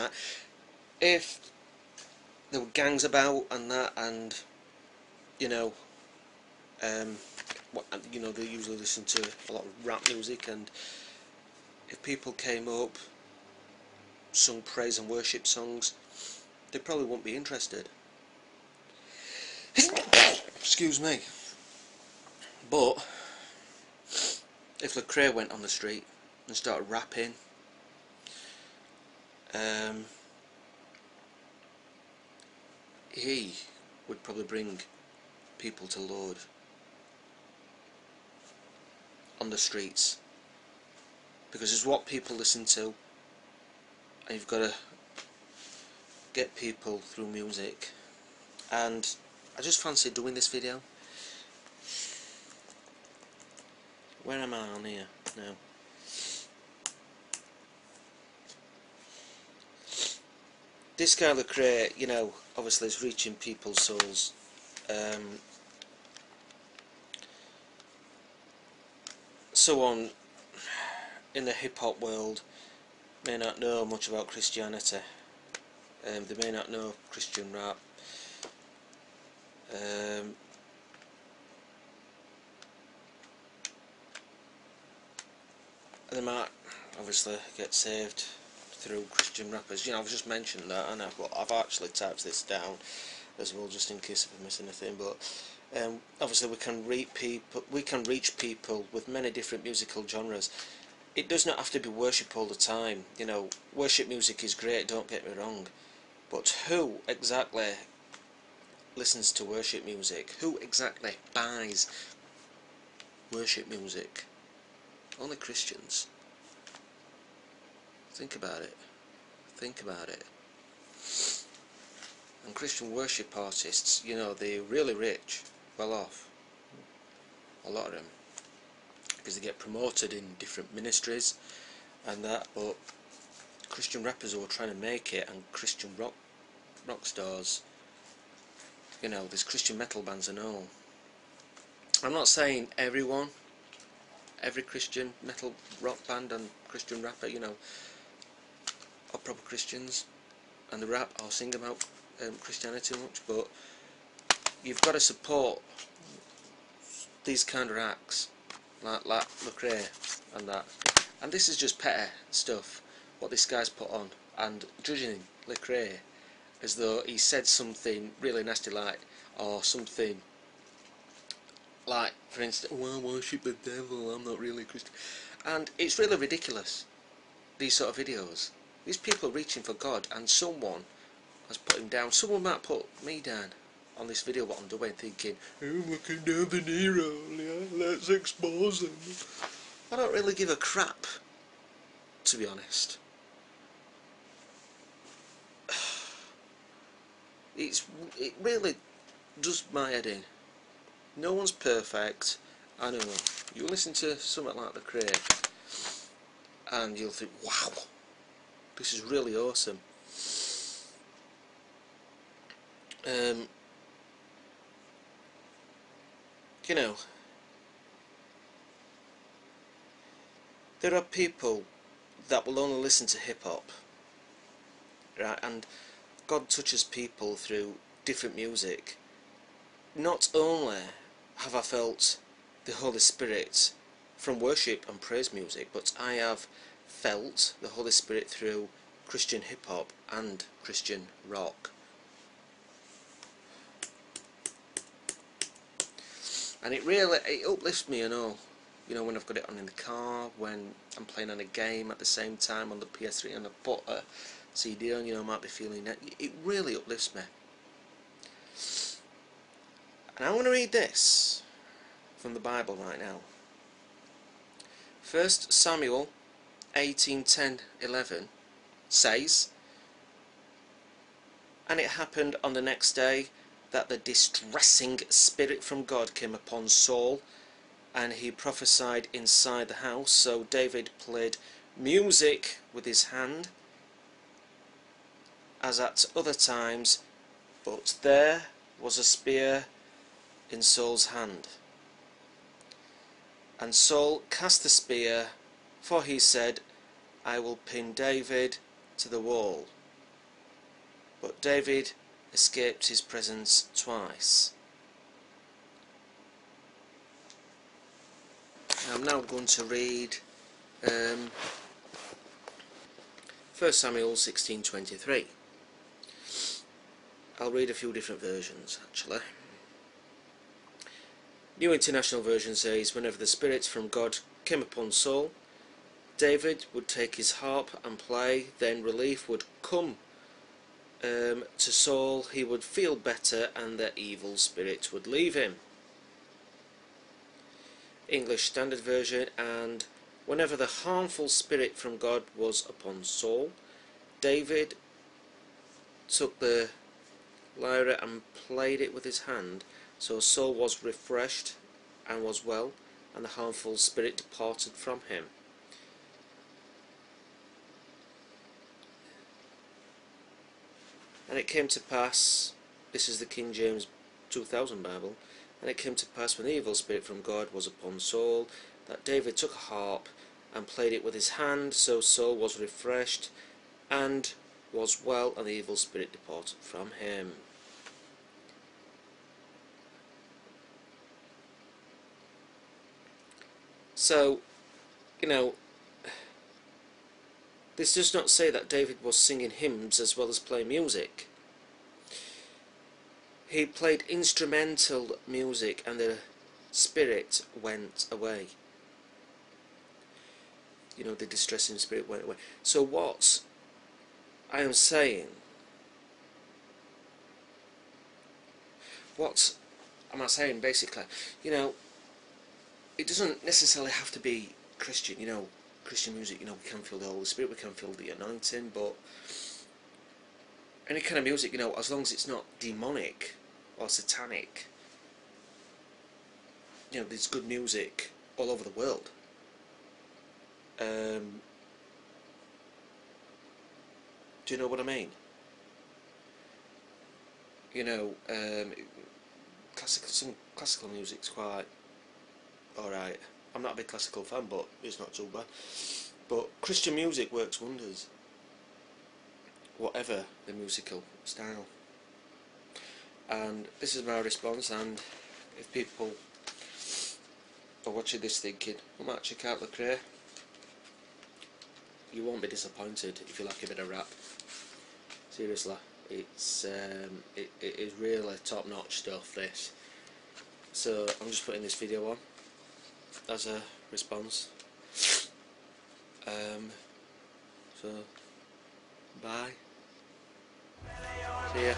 that. If there were gangs about and that, and you know, um, what you know, they usually listen to a lot of rap music, and if people came up, sung praise and worship songs, they probably wouldn't be interested. Excuse me. But if Lecrae went on the street and started rapping, um, he would probably bring people to Lord on the streets because it's what people listen to and you've got to get people through music. And I just fancy doing this video. Where am I? On here now this guy Lecrae you know obviously is reaching people's souls. Um, someone in the hip hop world may not know much about Christianity. Um, they may not know Christian rap. Um, they might obviously get saved through Christian rappers. You know, I've just mentioned that, and I've, I've actually typed this down as well, just in case if I miss anything. But um, obviously, we can reach people. We can reach people with many different musical genres. It does not have to be worship all the time. You know, worship music is great. Don't get me wrong, but who exactly listens to worship music? Who exactly buys worship music? Only Christians. Think about it. Think about it. And Christian worship artists, you know, they're really rich, well off. A lot of them. Because they get promoted in different ministries and that, but Christian rappers who are trying to make it and Christian rock rock stars, you know, there's Christian metal bands and all. I'm not saying everyone, every Christian metal rock band and Christian rapper, you know, are proper Christians and the rap I'll sing about um, Christianity much, but you've got to support these kind of acts like like Lecrae and that. And this is just petty stuff what this guy's put on. And judging Lecrae as though he said something really nasty like or something like for instance well I worship the devil? I'm not really Christian. And it's really ridiculous these sort of videos these people are reaching for God and someone has put him down. Someone might put me down on this video what I'm doing thinking, I'm looking down the Nero, yeah, let's expose him. I don't really give a crap, to be honest. It's, it really does my head in. No one's perfect, I know. You listen to something like The Lecrae and you'll think, wow, this is really awesome. Um, you know, there are people that will only listen to hip hop, right? And God touches people through different music. Not only have I felt the Holy Spirit from worship and praise music, but I have felt the Holy Spirit through Christian hip hop and Christian rock. And it really it uplifts me and all. You know, when I've got it on in the car, when I'm playing on a game at the same time on the PS3 and I put a CD on, you know, I might be feeling that. It really uplifts me. And I want to read this from the Bible right now. First Samuel 18:10:11 says, And it happened on the next day that the distressing spirit from God came upon Saul, and he prophesied inside the house. So David played music with his hand, as at other times, but there was a spear in Saul's hand. And Saul cast the spear for he said, I will pin David to the wall. but David escaped his presence twice. I'm now going to read um, 1 Samuel 16:23. I'll read a few different versions actually. New International Version says, whenever the Spirit from God came upon Saul, David would take his harp and play, then relief would come um, to Saul, he would feel better and the evil spirit would leave him. English Standard Version and whenever the harmful spirit from God was upon Saul, David took the lyre and played it with his hand, so Saul was refreshed and was well, and the harmful spirit departed from him. And it came to pass, this is the King James 2000 Bible, and it came to pass when the evil spirit from God was upon Saul, that David took a harp and played it with his hand, so Saul was refreshed and was well, and the evil spirit departed from him. So, you know, this does not say that David was singing hymns as well as playing music. He played instrumental music and the spirit went away. You know, the distressing spirit went away. So what I am saying, what am I saying basically? You know, it doesn't necessarily have to be Christian, you know, Christian music, you know, we can feel the Holy Spirit, we can feel the anointing, but any kind of music, you know, as long as it's not demonic or satanic, you know, there's good music all over the world. Um, do you know what I mean? You know, um, classical, some classical music's quite alright. I'm not a big classical fan, but it's not too bad. But Christian music works wonders. Whatever the musical style. And this is my response, and if people are watching this thinking, I might check out Lecrae, you won't be disappointed if you like a bit of rap. Seriously, it's um, it, it is really top-notch stuff. This, so I'm just putting this video on as a response. Um, so, bye. See ya.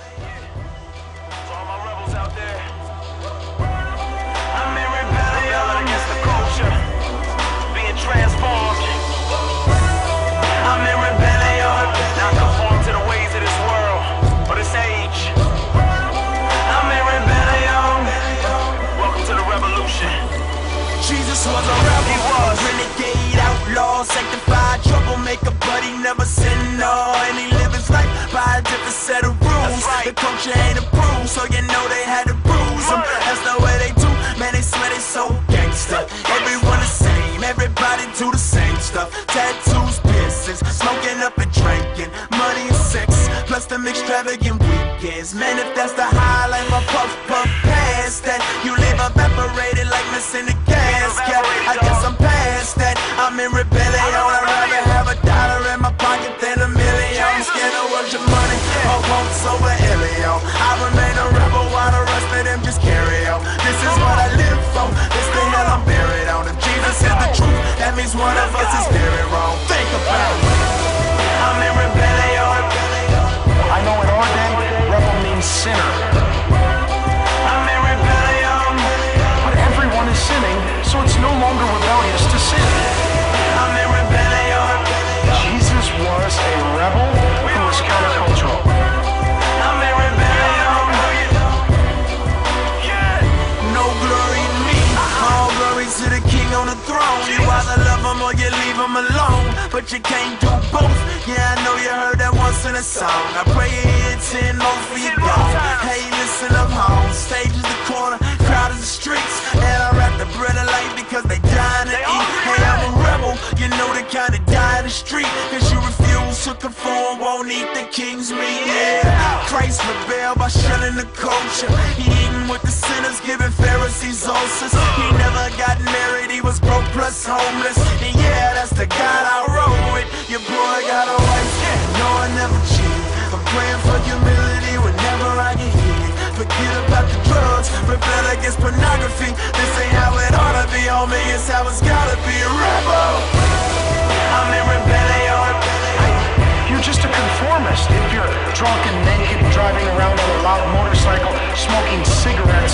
Weekends. Man, if that's the highlight, my puff puff past that, you live evaporated like missing the gas cap. I guess I'm past that. I'm in rebellion. I'd rather have a dollar in my pocket than a million. I'm scared to worship money or wants over Elio. I remain a rebel while the rest of them just carry on. This is what I live for. This the hell I'm buried on. If Jesus is the truth, that means one of us is very wrong. but you can't do both. Yeah, I know you heard that once in a song. I pray it's hear 10 low for you gone. Hey, listen, up, home. Stage is the corner, crowd is the streets. And I rap the bread of life because they dying to they eat. Hey, I'm a rebel, you know the kind that die in the street. Cause you refuse to conform, won't eat the king's meat. Yeah, Christ rebelled by shunning the culture. He eating with the sinners, giving Pharisees ulcers. He never got married, he was broke plus homeless. told me how it's gotta be a rebel. I'm in rebellion. You're just a conformist. If you're drunk and naked, driving around on a loud motorcycle, smoking cigarettes.